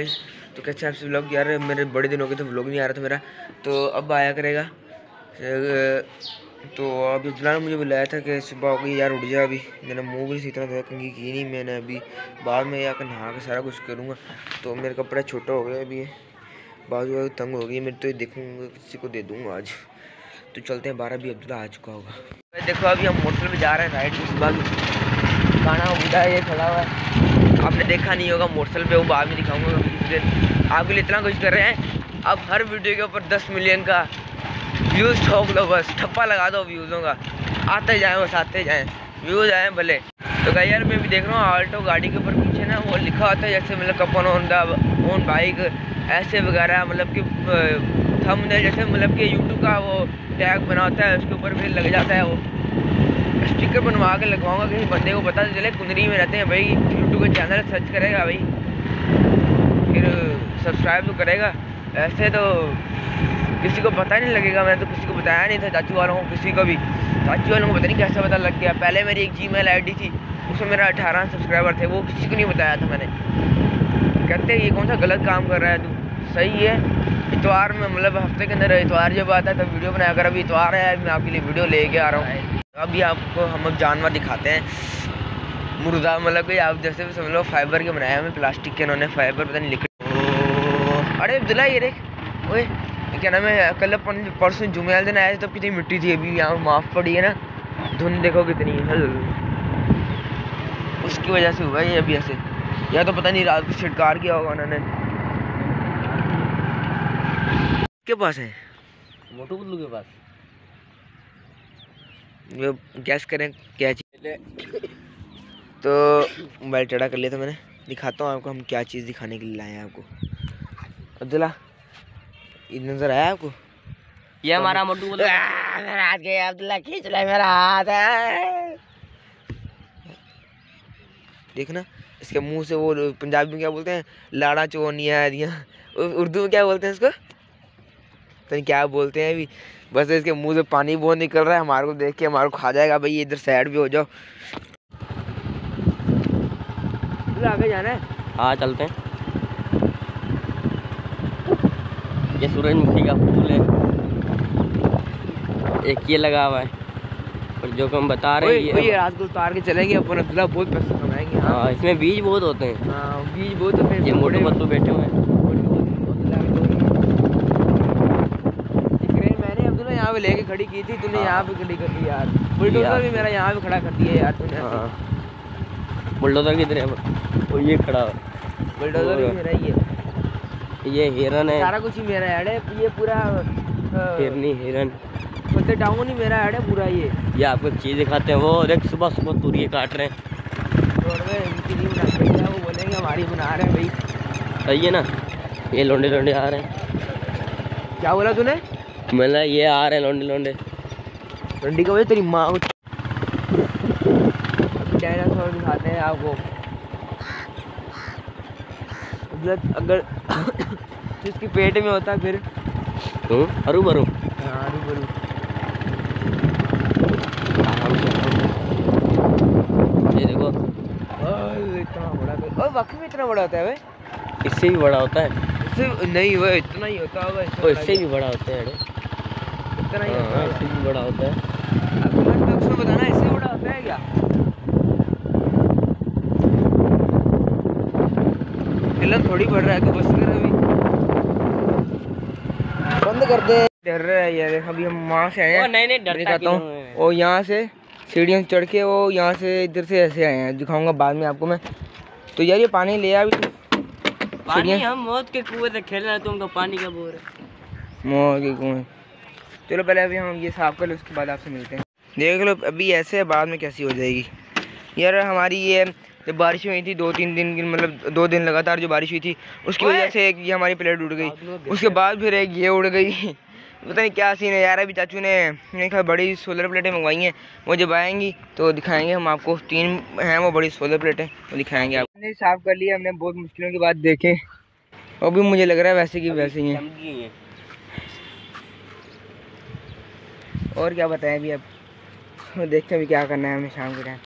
Guys तो कैसे आपसे ब्लॉग यार, मेरे बड़े दिन हो गए थे ब्लॉग नहीं आ रहा था मेरा। तो अब आया करेगा। तो अभी ने मुझे बुलाया था कि सुबह हो गई, यार उठ जा अभी। मैंने मुँह भी इसी तरह कंगी की नहीं मैंने अभी। बाद में आकर नहा के सारा कुछ करूँगा। तो मेरा कपड़ा छोटा हो गया अभी। बाजू बाजू तंग हो गई मैं तो ये देखूँगा, किसी को दे दूँगा आज। तो चलते हैं, बारह भी अब्दुल्ला आ चुका होगा। देखो, अभी हम मोटर में जा रहे हैं राइड सुबह खाना उड़ा ये खड़ा हुआ है। आपने देखा नहीं होगा, मोटरसाइकिल पे वो बाद में दिखाऊँगा आपके लिए इतना कुछ कर रहे हैं। अब हर वीडियो के ऊपर दस मिलियन का व्यूज़ ठोक लो बस। ठप्पा लगा दो व्यूज़ों का आते जाए बस, आते जाएँ। व्यूज़ आए भले। तो कई यार, मैं भी देख रहा हूँ आल्टो गाड़ी के ऊपर पीछे ना वो लिखा होता है जैसे मतलब कपन ऑन द ऑन बाइक ऐसे वगैरह मतलब कि थम जैसे मतलब कि यूट्यूब का वो टैग बना होता है, उसके ऊपर फिर लग जाता है वो। स्टिकर बनवा के लगवाऊँगा किसी बंदे को पता चले, कुंदरी में रहते हैं भाई यूट्यूब का चैनल सर्च करेगा भाई। फिर सब्सक्राइब तो करेगा। ऐसे तो किसी को पता नहीं लगेगा, मैंने तो किसी को बताया नहीं था, चाचू वालों को, किसी को भी। चाचू वालों को पता नहीं कैसे पता लग गया। पहले मेरी एक जी मेल थी, उसमें मेरा अठारह सब्सक्राइबर थे, वो किसी को नहीं बताया था मैंने। कहते, ये कौन सा गलत काम कर रहा है तू? सही है, इतवार में मतलब हफ़्ते के अंदर इतवार जब आता है, तब वीडियो बनाया अगर अभी इतवार है, मैं आपके लिए वीडियो लेके आ रहा हूँ। अभी आपको हम अब जानवर दिखाते हैं। मुर्दा मतलब कि आप जैसे भी समझ लो, फाइबर के बनाए हमें प्लास्टिक के उन्होंने फाइबर पता नहीं लिख अरे अब्दुल्ला, ये देख। ओए, क्या नाम है? कल परसों जुमेल दिन आए थे, तब कितनी मिट्टी थी, अभी यहाँ माफ़ पड़ी है ना। धुन देखो कितनी हल। उसकी वजह से हुआ ये अभी ऐसे। या तो पता नहीं, रात को छिटकार किया होगा उन्होंने। के पास है? मोटू बुल्लू के पास। ये गैस करें क्या चीज़ तो मोबाइल टेढ़ा कर लिया था मैंने। दिखाता हूँ आपको हम क्या चीज़ दिखाने के लिए लाए हैं आपको। अब्दुल्ला नज़र आया आपको? ये हमारा मोटू मेरा हाथ गया अब्दुल्ला खींच ले मेरा हाथ। है देखना इसके मुँह से वो पंजाबी में क्या बोलते हैं? लाड़ा चोनिया उर्दू में क्या बोलते हैं इसको? तो क्या बोलते हैं अभी। बस इसके मुँह से पानी बहुत निकल रहा है हमारे को देख के हमारे को खा जाएगा। भाई इधर साइड भी हो जाओ। आगे जाना है? हाँ चलते हैं। ये सूरजमुखी का फूल है। एक ये लगा हुआ है। और जो हम बता रहे हैं ये, रात को उतार के चलेंगे अपन अब्दुल्ला बहुत पैसा कमाएँगे हाँ। इसमें बीज बहुत होते हैं। हाँ बीज बहुत होते हैं ये मोटे बत्तू बैठे हुए हैं। यहाँ लेके खड़ी की थी तूने हाँ। यहाँ पे खड़ी कर दी यार। बुलडोजर भी मेरा यहाँ पे खड़ा कर दिया यार तूने। हाँ। बुलडोजर किधर है? वो ये खड़ा बुलडोजर भी मेरा ही है। ये हिरन है। सारा कुछ ही मेरा है ये पूरा हिरनी हिरन। फतेह टाउन ही मेरा है पूरा ये। ये आपको चीज़ दिखाते हैं वो देख सुबह सुबह तुरिये काट रहे हैं। रोड में इनकी नहीं बना वो बोलेंगे हमारी बना रहे हैं भाई। सही है ना? ये लोंडे लोंडे आ रहे हैं। क्या बोला तूने? मतलब ये आ रहे हैं लोंडे लोंडे। लोंडी का वजह तेरी माँ को डायनासोर दिखाते हैं आपको। अगर जिसकी पेट में होता फिर। तो हरू भरू। हाँ हरू भरू। ये देखो। इतना बड़ा और वाकई में इतना बड़ा होता है भाई। इससे भी बड़ा होता है। इससे नहीं वो इतना ही होता होगा इससे भी बड़ा होता है इतना ही होता है। बड़ा होता है। अब में बताना इससे बड़ा होता है क्या? फ़िल्म थोड़ी बढ़ रहा है तो बस कर अभी। बंद कर दे। डर रहा है यार अभी हम वहाँ से आए हैं। नहीं नहीं डरता हूँ। और यहाँ से सीढ़ियाँ चढ़ के वो यहाँ से इधर से ऐसे आए हैं। दिखाऊँगा बाद में आपको मैं। तो यार ये पानी ले आ अभी पानी हम मौत के कुएँ से खेल रहे हैं तुमको पानी का बोर है। मौत के कुएँ। चलो पहले अभी हम ये साफ़ कर लो उसके बाद आपसे मिलते हैं। देख लो अभी ऐसे बाद में कैसी हो जाएगी। यार हमारी ये जब बारिश हुई थी दो तीन दिन मतलब दो दिन लगातार जो बारिश हुई थी उसकी वजह से एक ये हमारी प्लेट उड़ गई। उसके बाद फिर एक ये उड़ गई। पता नहीं क्या सीन है यार अभी चाचू ने देखा बड़ी सोलर प्लेटें मंगवाई हैं वो जब आएँगी तो दिखाएँगे हम आपको। तीन हैं वो बड़ी सोलर प्लेटें वो दिखाएँगे आप। हमने साफ़ कर लिया हमने बहुत मुश्किलों के बाद देखे। और भी मुझे लग रहा है वैसे की वैसे ही हैं। और क्या बताएँ अभी अब? देखते हैं अभी क्या करना है हमें शाम के टाइम